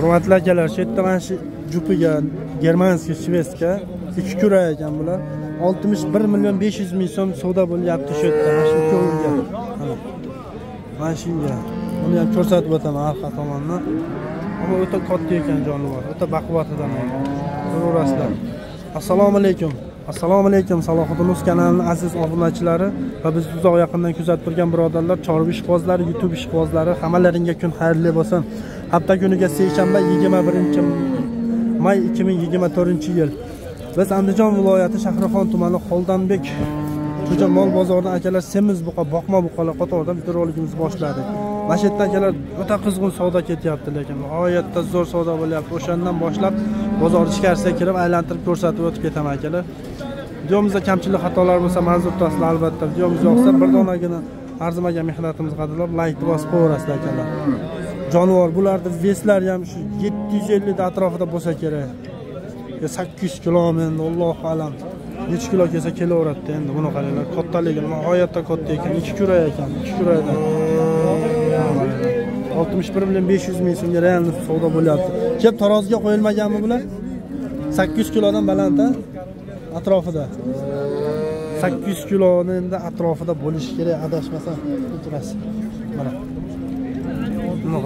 hurmatli akalar shu yerda mana shu jupiga germanskiy shvedska ikki kurak ekan bular. Oltmish bir million besh yuz ming so'm savdo bo'lyapti shu yerda. Mana shu ikkoviga mana shunga buni ham ko'rsatib o'taman orqa tomondan. Ammo o'ta katta ekan jonivor o'ta baquvvatidan ko'raverasizlar assalomu alaykum. Assalomu alaykum salohiddin uz kanalining aziz obunachilari va bizni uzoq yaqindan kuzatib turgan birodarlar chorva ishqibozlari youtube ishqibozlari hammalaringga kun xayrli bo'lsin. Hafta kuniga seshanba yigirma birinchi may ikki ming yigirma to'rtinchi yil. Biz andijon viloyati shahrixon tumani xoldanbek xo'ja mol bozoridan akalar semiz buqa boqma buqalar qatoridan roligimizni boshladik. Mana shu yerda akalar o'ta qizg'in savdo ketyapti lekin g'oyatda zo'r savdo bo'lyapti. O'shandan boshlab bozor ichkarisiga kirib aylantirib ko'rsatib o'tib ketaman akalar. Videomizda kamchilik xatolar bo'lsa ma'zur tutasizlar albatta. Videomiz yoqsa bir donagina arzimagan mehnatimiz qadrlab laykni bosib qo'yaverasizlar akalar. Jonivor bularni veslari ham shu yetti yuz ellikni atrofida bo'lsa kerak. Sakkiz yuz kilomi endi allohu alam. Necha kilo kelsa kelaveradida endi buni qaranglar kattaligi nihoyatda katta ekan ikki kura ekan ikki kurakdan oltmish bir million besh yuz ming so'mga реально savdo bo'lyapti. Kelib taroziga qo'yilmaganmi bular? Sakkiz yuz kilodan baland atrofida. Sakkiz yuz kiloni endi atrofida bo'lishi kerak adashmasam kechirasiz mana.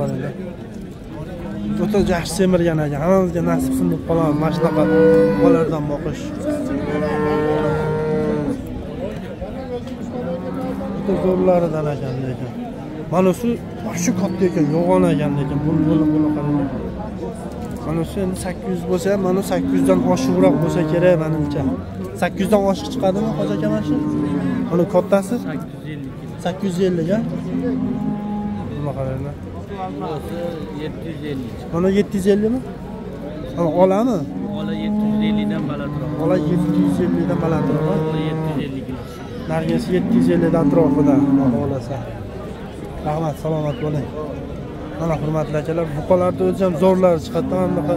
Qaranglar o'ta yaxshi semirgan ekan. Hammamizga nasibsin deb qolamiz mana shunaqa bolalardan boqish. O'ta zo'rlaridan ekan lekin. Mana shu shu katta ekan yo'g'on ekan lekin. Buni buni buni qaranglar mana shu endi sakkiz yuz bo'lsa ham mana sakkiz yuzdan oshiqroq bo'lsa kerak manimcha. Sakkiz yuzdan oshiq chiqadimi hoji aka mana shu? Uni kattasi? Sakkiz yuz ellik. A buni qaranglar yetti yuz ellik mana yetti yuz ellimi ana olami? Ola yetti yuz ellikdan balandroq ola yetti yuz ellikdan balandroq ola yetti yuz ellik nargisi yetti yuz ellik atrofida xohlasa rahmat salomat bo'ling. Mana hurmatli akalar buqalarni o'zi ham zo'rlari chiqadi mana bunaqa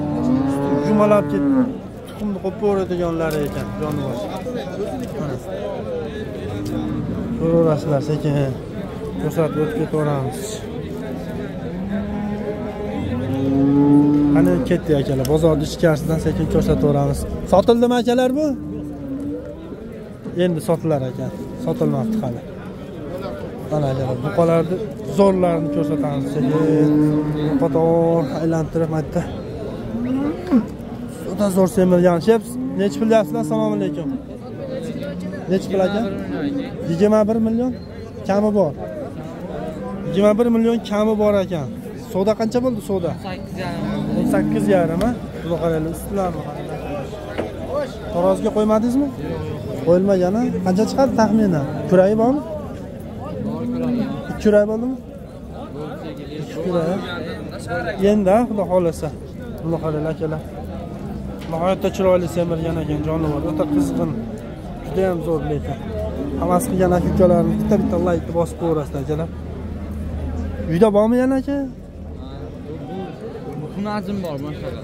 jumalab ketib tuxumni qo'yib ko'radiganlari ekan jonivor ko'raverasizlar sekin. Ko'rsatib o'tib ketaveramiz qani ketdik akalar? Bozorni ichkarisidan sekin ko'rsataveramiz. Sotildimi akalar bu? Endi sotilar ekan sotilmabdi hali. Mana akalar buqalarni zo'rlarini ko'rsatamiz. Sekin. Qator aylantirib mana yerda zo'r semirgan chips nechi pul deyapsizlar? Assalomu alaykum. Nechi pul aka? Yigirma bir million kami bor. Yigirma bir million kami bor ekan savdo qancha bo'ldi savdo sakkiz yarim. O'n sakkiz yarim a buni qaranglar ustilarni taroziga qo'ymadingizmi? Qo'yilmagan a qancha chiqadi taxminan? Kuragi bormi? Ikki kurak bo'ldimi? Ikki kurak endi xudo xohlasa. Buni qaranglar akalar. Nihoyatda chiroyli semirgan ekan jonivor o'ta qizg'in. Judayam zo'r lekin. Havas qilgan aka ukalarni bitta bitta laykni bosib qo'yaverasizlar akalar. Uyda bormi yana aka? Hunajim bor masalan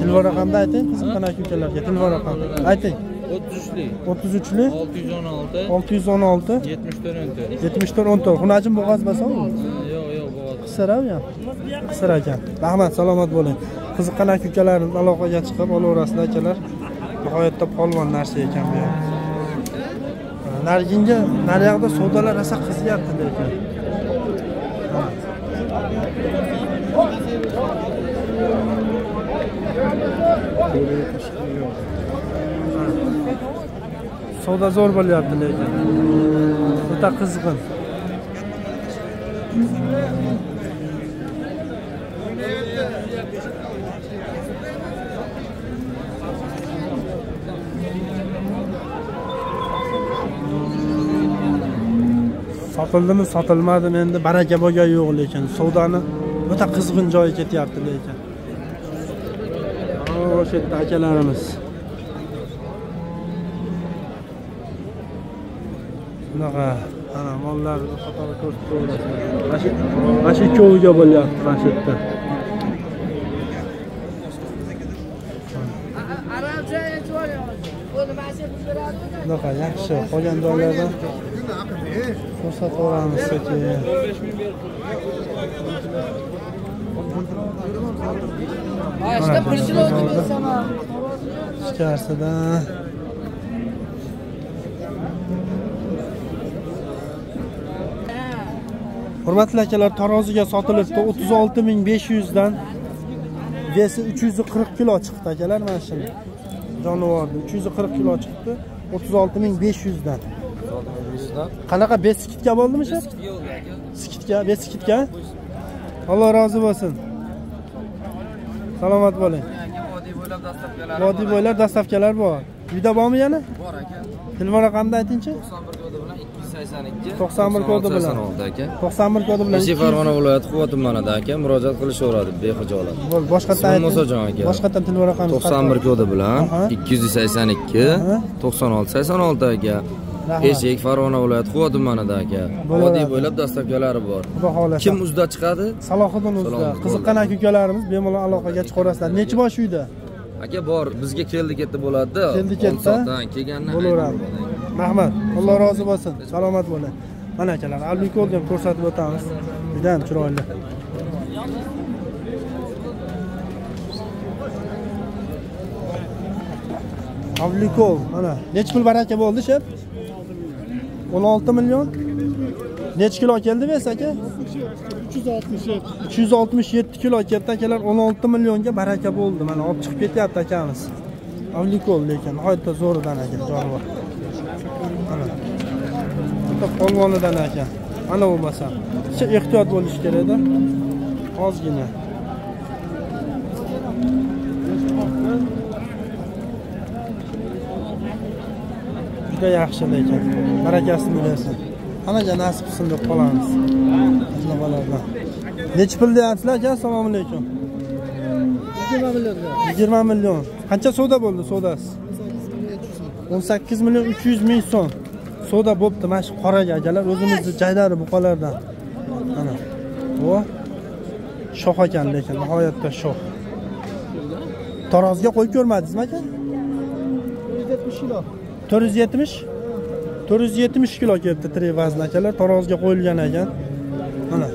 tilvo raqamni ayting qiziqqan ukalarga tilvo raqamni ayting o'ttiz uchli o'ttiz uchli olti yuz o'n olti. Olti yuz o'n olti. Yetmish to'rt o'n to'rt. Yetmish to'rt o'n to'rt. Xunajim bo'g'oz yo'q yo'q bo'g'oz qisir qisir ekan. Rahmat salomat bo'ling. Qiziqqan aka ukalarimiz aloqaga chiqib olaverasizlar akalar. Nihoyatda polvon narsa ekan bu ham. Nariginga naryoqda savdolar rosa qizyapti lekin savdo zo'r bo'lyapti lekin o'ta qizg'in. Sotildimi sotilmadimi endi baraka bo'lgani yo'q lekin savdoni o'ta qizg'in joyi ketyapti lekin. O'sha yerda akalarimiz bunaqa ana mollar qatori ko'rsatib qo'yiladi mana shu mana shu ikkoviga bo'lyapti mana shu yerda bunaqa yaxshi. Qolgan joylardan ko'rsataveramiz sekin. Mana bozorda ichkarisidan hurmatli akalar taroziga sotilibdi. O'ttiz olti ming besh yuzdan vesi uch yuz qirq kilo chiqdi akalar. Mana shuni. Jonivorni uch yuz qirq kilo chiqdi. O'ttiz olti ming besh yuzdan. Qanaqa beskitka bo'ldimi shu? Skitka beskitka alloh rozi bo'lsin salomat bo'ling vodiy bo'ylab dastavkalar bor uyda bormi yana Bor aka. telefon raqamini aytingchi 91 kodi bilan 282 91 kodi bilan. 96 aka. to'qson bir kodi bilan Ishi Farg'ona viloyati Quva tumanida aka murojaat qilishaveradi behijolat. Bo'l- boshqatdan ayting. Musojon aka. boshqatdan telefon raqamini 91 kodi bilan Aha. 282 Aha. 96 86 aka. Eshik Farg'ona viloyati Quva tumanida aka. Vodiy bo'ylab dastavkalari bor. xudo xohlasa Kim uzda chiqadi? salohiddin Salohiddin. qiziqqan aka ukalarimiz bemalol aloqaga chiqaverasizlar nechi bosh uyda? Aka bor, bizga keldi ketdi bo'ladi-da. Keldi ketdi. soatdan kelgandan bo'laveradi. rahmat. Alloh rozi bo'lsin. Salomat bo'ling. Mana akalar albiko'lni ham ko'rsatib o'tamiz. Juda ham chiroyli avlikol mana nechi pul baraka bo'ldi shep 16 million? Nechi kilo keldi biz aka 367 367 kilo keldi akalar 16 millionga baraka bo'ldi. Mana olib chiqib ketyapti akamiz. Avlikol lekin nihoyatda zo'ridan aka jonivor. Mana. Bitta polvonidan aka. Ana bo'lmasa ehtiyot bo'lish kerakda. Ozgina. Juda yaxshi lekin. Barakasini bersin hammaga nasib qilsin deb qolamiz? Ajnabalardan nechi pul deyapsizlar aka? Assalomu alaykum. Yigirma million qancha savdo bo'ldi? Savdosi o'n sakkiz million uch yuz ming so'm. Savdo bo'pti mana shu qoraga akalar. O'zimizni jaydari buqalardan mana. Bu shoh ekan lekin nihoyatda shoh tarozga qo'yib ko'rmadingizmi aka to'rt yuz yetmish. to'rt yuz yetmish kilo kelibdi tirik vazn akalar. Tarozga qo'yilgan ekan. Mana.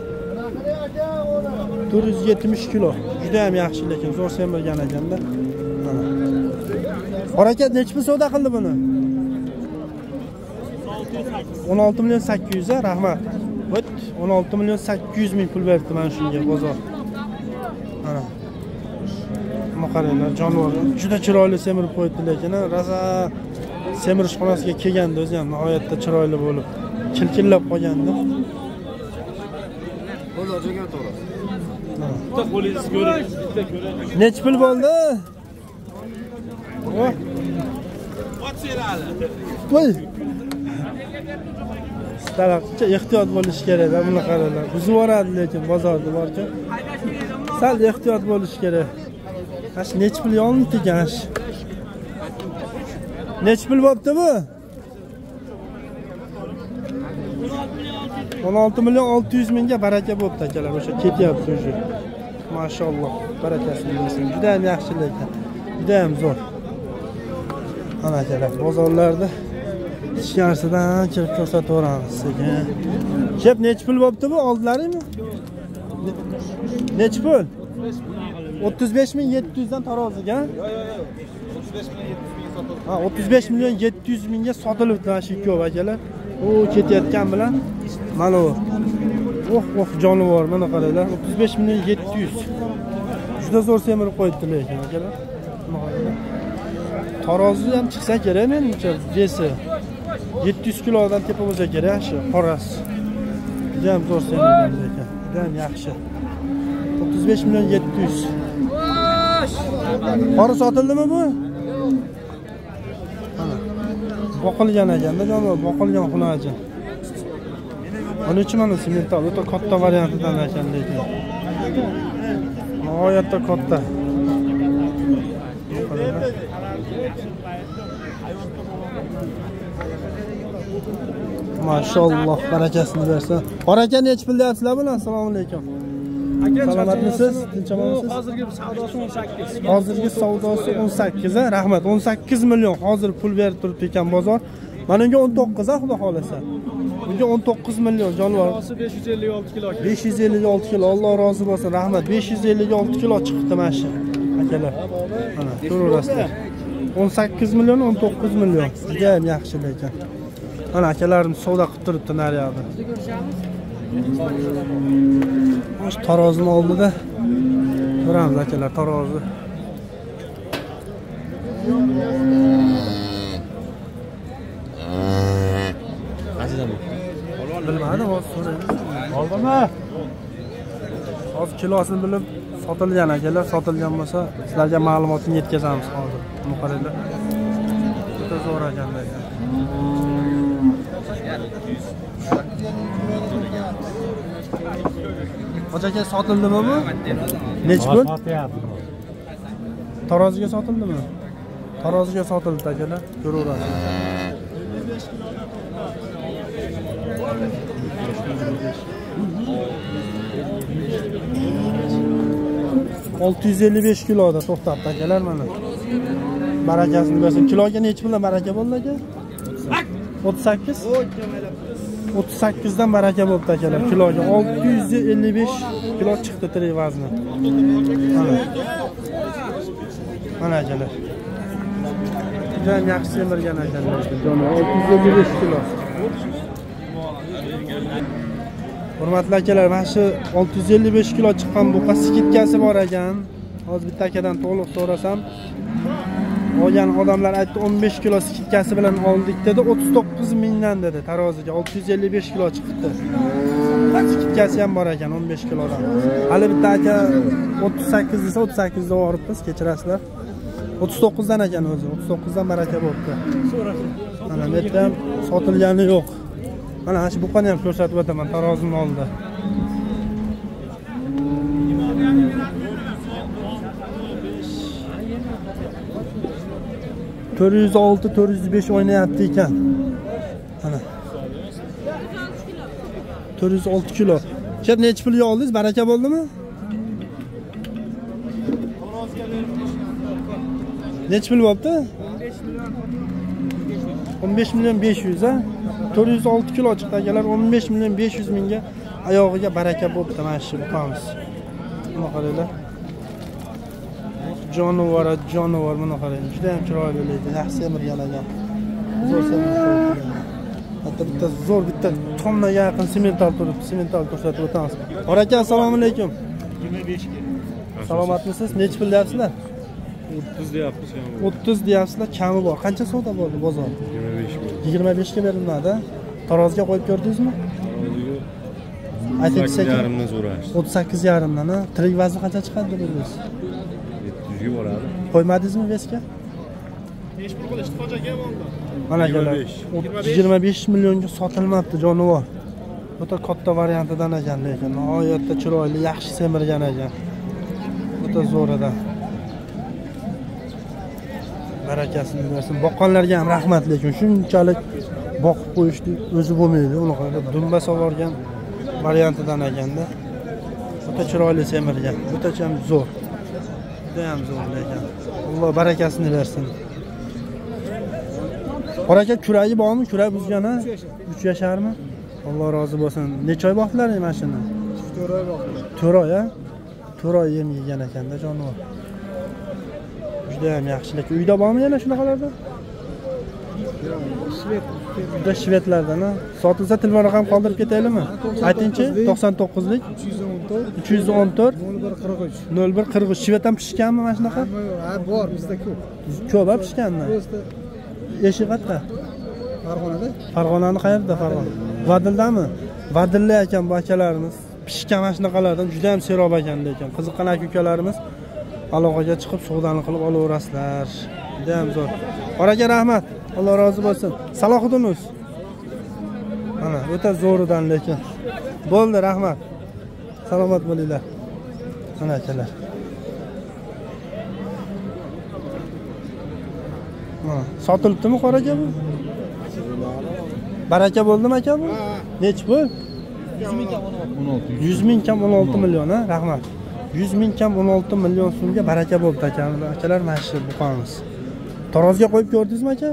to'rt yuz yetmish kilo. Juda ham yaxshi lekin zo'r semirgan ekanda mana. Qora aka nechi pul savdo qildi buni? o'n olti million sakkiz yuz a rahmat. O't o'n olti million sakkiz yuz ming pul beribdi mana shunga bozor. Mana. Mana qaranglar jonivor. Juda chiroyli semirib qo'yibdi lekin rosa semirish xonasiga kelganda o'zi ham nihoyatda chiroyli bo'lib chilkillab qolganda bitta qo'lingizni ko'ring bitta ko'ring. Nechi pul bo'ldi? Voy ehtiyot bo'lish kerak bunaqalar buzib yuboradi lekin bozorda borku sal ehtiyot bo'lish kerak. Ash nechi pul yonibdi ekan nechi pul bo'pti bu o'n olti million olti yuz mingga baraka bo'pti akalar o'sha ketyapti уже Mashallah, barakasi bo'lsin judayam yaxshi lekin judayam zo'r. Ana akalar bozorlarda ichkarisidan kirib ko'rsataveramiz sekin shep nechi pul bo'pti bu oldilaringmi nechi pul? 35700 dan taroziga yo'q yo'q yo'q 35 million 700 mingga sotildi ha mingga sotilibdi mana shu ikkovi akalar. U ketayotgan bilan mana u. Oh oh jonivor mana qaranglar 35 million 700 juda zo'r semirib qo'yibdi lekin akalar. Tarozi ham chiqsa kerak menimcha vesi 700 kilodan tepa bo'lsa kerak shu qorasi juda ham zo'r semirgan lekin juda ham yaxshi. 35 million 700 qora sotildimi bu? Boqilgan ekanda jonivor boqilgan xunachi buning uchun mana semental o'ta katta variantidan ekan. Lekin nihoyatda katta. Mashalloh barakasini bersin. Bor aka nechi pul deyapsizlar buni assalomu alaykum. Salomatmisiz? tinch omonmisiz hozirgi savdosi 18 hozirgi savdosi 18 a rahmat. 18 million. Hozir pul berib turibdi ekan bozor. Mana unga 19 a xudo xohlasa. Bunga 19 million jonivor. Savdosi 556 kilo 556 kilo. Alloh rozi bo'lsin. Rahmat. 556 kilo chiqibdi mana shu. Akalar mana ko'raverasizlar o'n sakkiz million o'n to'qqiz million. Judayam yaxshi lekin. Mana akalarimiz savdo qilib turibdi naryoqda shu tarozini oldida ko'ramiz akalar tarozi. Bilmadim hozir so'raymiz. Oldimi? Hozir kilosini bilib sotilgan akalar sotilgan bo'lsa sizlarga ma'lumotini yetkazamiz hozir buni qaranglar juda zo'r ekan hoji aka sotildimi bu nechi pul taroziga sotildimi? Taroziga sotildi akalar. Ko'raverasiz. Olti yuz ellik besh kiloda to'xtabdi akalar mana. Barakasini bersin kiloga nechi puldan baraka bo'ldi aka? O'ttiz sakkiz. O'ttiz sakkizdan baraka bo'libdi akalar kiloga. olti yuz ellik besh kilo chiqdi tirik vazni mana. Mana akalar. Judayam yaxshi semirgan akalar. Joni olti yuz ellik besh kilo. Hurmatli akalar mana shu olti yuz ellik besh kilo chiqqan buqa skitkasi bor ekan. Hozir bitta akadan to'liq so'rasam. Olgan odamlar aytdi o'n besh kilo skidkasi bilan oldik dedi o'ttiz to'qqiz mingdan dedi taroziga olti yuz ellik besh kilo chiqibdi. Skidkasi ham bor ekan o'n besh kilodan? Hali bitta aka o'ttiz sakkiz desa o'ttiz sakkizda boribmiz kechirasizlar. O'ttiz to'qqizdan ekan o'zi o'ttiz to'qqizdan baraka bo'libdi. Mana bu yerda ham sotilgani yo'q. Mana shu buqani ham ko'rsatib o'taman tarozini oldida to'rt yuz olti to'rt yuz besh o'ynayapti ekan mana to'rt yuz olti kilo. Aka nechi pulga oldingiz baraka bo'ldimi nechi pul bo'libdi o'n besh million besh yuz a to'rt yuz olti kilo chiqdi akalar o'n besh million besh yuz mingga oyog'iga baraka bo'libdi mana shu buqamiz buni qaranglar jonivor jonivor buni qarang. Juda ham chiroyli lekin yaxshi semirgan ekan zo'r hatto bitta zo'r bitta tonna yaqin semental turibdi semental ko'rsatib o'tamiz. Bor aka assalomu alaykum. Yigirma beshga salomatmisiz? Nechi pul deyapsizlar? O'ttiz deyapmiz o'ttiz deyapsizlar kami bor. Qancha savdo bo'ldi bozor? Yigirma besh yigirma beshga berilmadi taroziga qo'yib ko'rdingizmi? Ayting sakkiz sekin. o'ttiz sakkiz yarimdan tirik vazni qancha chiqadi dedingiz yetti qo'ymadingizmi vesga besh pul qilishdi hoji aka mana akalar 25. yigirma besh millionga sotilmabdi jonivor. O'ta katta variantidan ekan lekin nihoyatda chiroyli yaxshi semirgan ekan. O'ta zo'r ekan barakasini bersin. Boqqanlarga ham rahmat lekin shunchalik boqib qo'yishni o'zi bo'lmaydi. Unaqa dumba sog'organ variantidan ekanda. O'ta chiroyli semirgan. O'ta ham zo'r. Judayam zo'r lekin alloh barakasini bersin. Qora aka kuragi bormi? Kurak buzgan a uch yasharmi? Alloh rozi bo'lsin. Necha oy boqdilar mana shuni to'rt oy boqdi. To'rt oy a to'rt oy yem yegan ekanda jonivor. Judayam yaxshi lekin uyda bormi yana shunaqalarda juda shvedlardan sotilsa telefon raqam qoldirib ketaylikmi aytingchi to'qson to'qqizlik uch yuz o'n to'rt. Nol bir qirq uch nol bir qirq uch. Shved ham pishganmi mana shunaqa? Ha bor bizda ko'p. Ko'p a pishganmi? Просто eshik qayerda farg'onada. Farg'onani qayerda farg'ona? Vadildami? Vadilli ekan bu akalarimiz. Pishgan mana shunaqalardan juda yam serob ekan lekin. Qiziqqan aka ukalarimiz aloqaga chiqib savdoni qilib olaverasizlar. Juda yam zo'r. Qora aka rahmat alloh rozi bo'lsin. Salohiddin o'z mana o'ta zo'ridan lekin. Bo'ldi rahmat. Salomat bo'linglar. Mana akalar. Sotilibdimi qora aka bu baraka bo'ldimi aka bu? Nechi pul yuz ming kam o'n olti million a rahmat. Yuz ming kam o'n olti million so'mga baraka bo'libdi aka akalar mana shu buqamiz tarozga qo'yib ko'rdingizmi aka?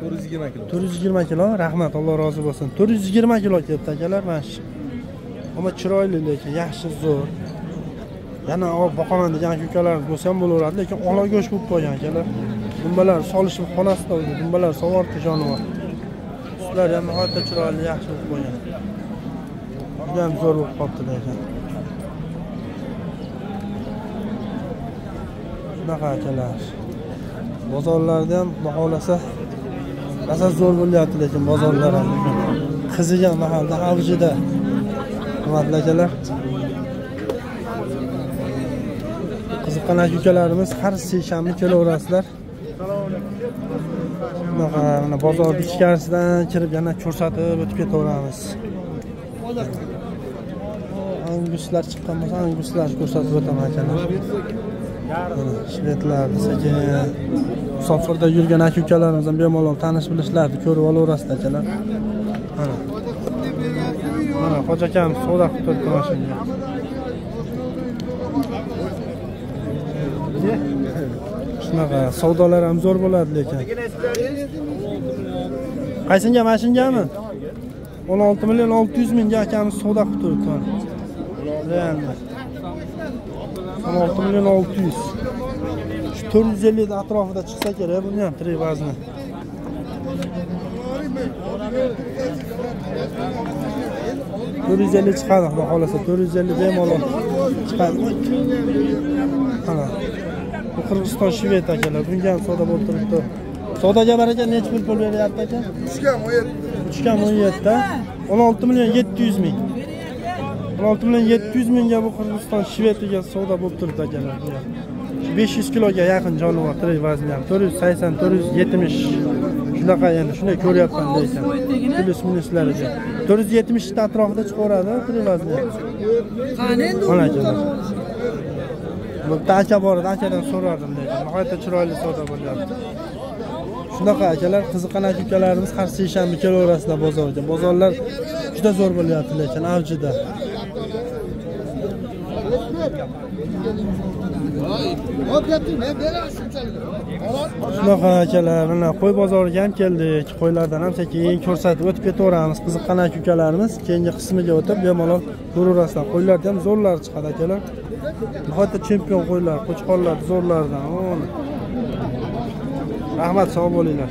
To'rt yuz yigirma kilo. to'rt yuz yigirma kilo rahmat alloh rozi bo'lsin. To'rt yuz yigirma kilo kelibdi akalar mana shu. Ammo chiroyli lekin yaxshi zo'r. Yana olib boqaman degan aka ukalarimiz bo'lsa ham bo'laveradi lekin ola go'sht bo'lib qolgan akalar. Dumbalar solishib xonasida o'zi dumbalar sovorti jonivor. Uslari ham nihoyatda chiroyli yaxshi bo'lib qolgan. Juda ham zo'r bo'lib qolibdi lekin. Shunaqa akalar. Bozorlarda ham baholasa rosa zo'r bo'lyapti lekin bozorlar ham. Qizigan mahalda avjida. Hurmatli akalar qiziqqan aka ukalarimiz har seshanba kelaverasizlar. Bunaqa mana bozorni ichkarisidan kirib yana ko'rsatib o'tib ketaveramiz. Anguslar chiqqan bo'lsa anguslarni ko'rsatib o'taman akalar. Shvedlarni sekin musofirda yurgan aka ukalarimiz bemalol tanish bilishlarni ko'rib olaverasizlar akalar. Mana. Mana hoji akam savdo qilib turibdi mashinaga. Shunaqa savdolar ham zo'r bo'ladi lekin. Qaysinga mana shungami o'n olti million olti yuz mingga akamiz savdo qilib turibdi. Mana. O'n olti million olti yuz. shu to'rt yuz ellikni atrofida chiqsa kerak buni ham tirik vazni. to'rt yuz ellik chiqadi xudo xohlasa to'rt yuz ellik bemalol chiqadi. Mana bu qirg'iziston shved akalar bunga ham savdo bo'lib turibdi. Savdoga baraka nechi pul pul beryapti aka? Uch kam o'n yetti. O'n olti million yetti yuz ming. O'n olti million yetti yuz mingga bu qirg'iziston shvediga savdo bo'lib turibdi akalar bu ham. Shu besh yuz kiloga yaqin jonivor tirik vazni ham to'rt yuz sakson to'rt yuz yetmish. Shunaqa endi shunday ko'ryapman lekin plyus minuslariga. To'rt yuz yetmishni atrofida chiqaveradi tirik vazni ham mana akalar bu yerda aka bor edi akadan so'radim lekin nihoyatda chiroyli savdo bo'lyapti shunaqa akalar qiziqqan aka ukalarimiz har seshanba kelaverasizlar bozorga bozorlar juda zo'r bo'lyapti lekin avjida shunaqa akalar mana qo'y bozoriga ham keldik. Qo'ylardan ham sekin ko'rsatib o'tib ketaveramiz. Qiziqqan aka ukalarimiz. Keyingi qismiga o'tib bemalol ko'raverasizlar qo'ylarda ham zo'rlar chiqadi akalar. Nihoyatda chempion qo'ylar qo'chqorlar zo'rlardan. Rahmat sog' bo'linglar.